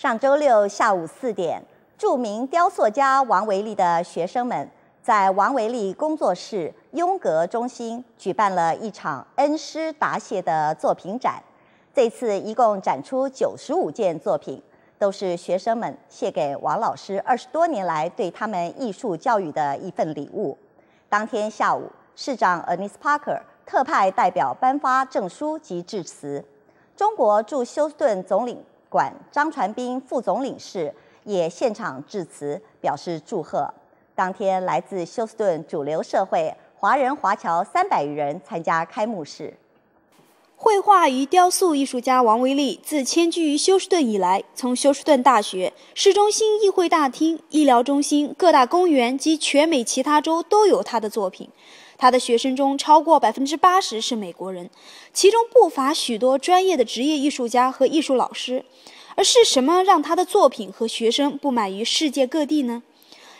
上周六下午四点，著名雕塑家王维利的学生们在王维利工作室雍格中心举办了一场恩师答谢的作品展。这次一共展出九十五件作品，都是学生们献给王老师二十多年来对他们艺术教育的一份礼物。当天下午，市长 Ernest Parker 特派代表颁发证书及致辞。中国驻休斯顿总领馆张传斌副总领事也现场致辞，表示祝贺。当天，来自休斯顿主流社会华人华侨三百余人参加开幕式。绘画与雕塑艺术家王维利自迁居于休斯顿以来，从休斯顿大学、市中心议会大厅、医疗中心、各大公园及全美其他州都有他的作品。他的学生中超过百分之八十是美国人，其中不乏许多专业的职业艺术家和艺术老师。而是什么让他的作品和学生不满于世界各地呢？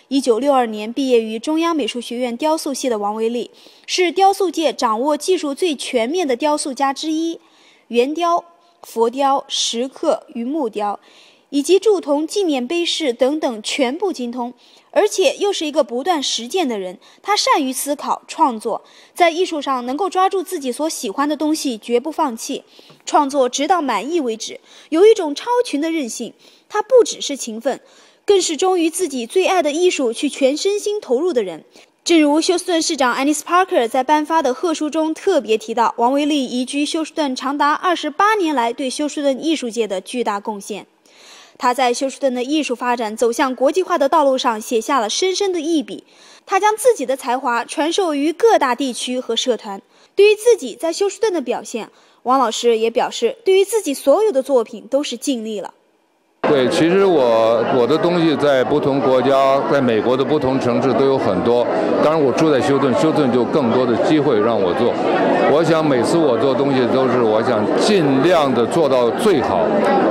一九六二年毕业于中央美术学院雕塑系的王维利，是雕塑界掌握技术最全面的雕塑家之一，圆雕、佛雕、石刻与木雕。以及铸铜、纪念碑式等等全部精通，而且又是一个不断实践的人。他善于思考、创作，在艺术上能够抓住自己所喜欢的东西，绝不放弃，创作直到满意为止。有一种超群的韧性。他不只是勤奋，更是忠于自己最爱的艺术去全身心投入的人。正如休斯顿市长 Anis Parker 在颁发的贺书中特别提到，王维利移居休斯顿长达二十八年来对休斯顿艺术界的巨大贡献。他在休斯顿的艺术发展走向国际化的道路上写下了深深的一笔。他将自己的才华传授于各大地区和社团。对于自己在休斯顿的表现，王老师也表示，对于自己所有的作品都是尽力了。对，其实我我的东西在不同国家，在美国的不同城市都有很多。当然，我住在休顿，休顿就更多的机会让我做。我想每次我做东西都是我想尽量的做到最好，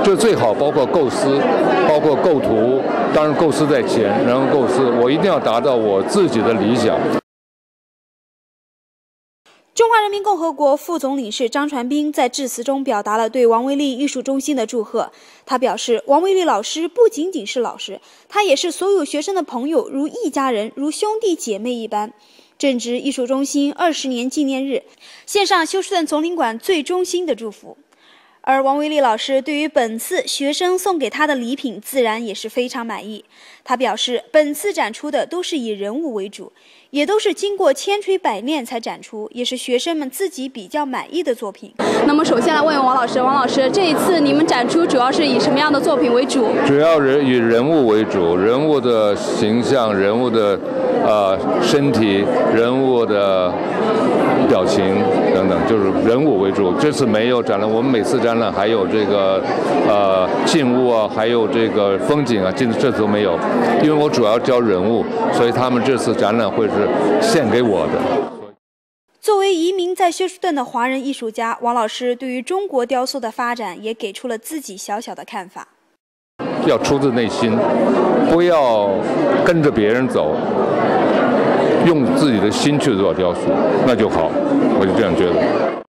这最好包括构思，包括构图。当然，构思在前，然后构思，我一定要达到我自己的理想。中华人民共和国副总领事张传斌在致辞中表达了对王维立艺术中心的祝贺。他表示，王维立老师不仅仅是老师，他也是所有学生的朋友，如一家人，如兄弟姐妹一般。正值艺术中心二十年纪念日，献上休斯顿总领馆最衷心的祝福。而王维利老师对于本次学生送给他的礼品，自然也是非常满意。他表示，本次展出的都是以人物为主，也都是经过千锤百炼才展出，也是学生们自己比较满意的作品。那么，首先来问问王老师，王老师，这一次你们展出主要是以什么样的作品为主？主要人以人物为主，人物的形象，人物的呃身体，人物的。表情就是人物为主。这次没有展览，我们每次展览还有这个呃静物啊，还有这个风景啊，这这次都没有。因为我主要教人物，所以他们这次展览会是献给我的。作为移民在休斯顿的华人艺术家，王老师对于中国雕塑的发展也给出了自己小小的看法。要出自内心，不要跟着别人走。用自己的心去做雕塑，那就好，我就这样觉得。